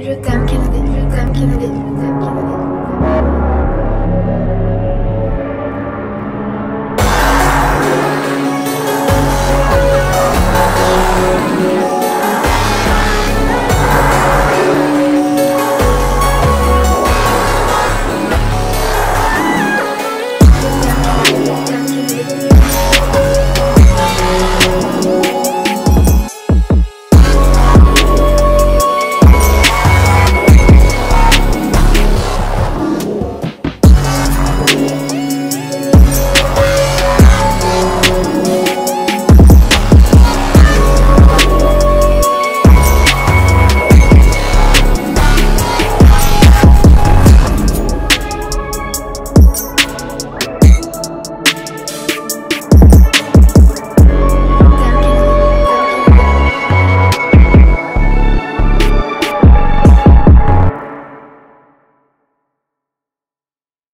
Je t'aime, Kennedy. Je t'aime, Kennedy. Je t'aime, Kennedy.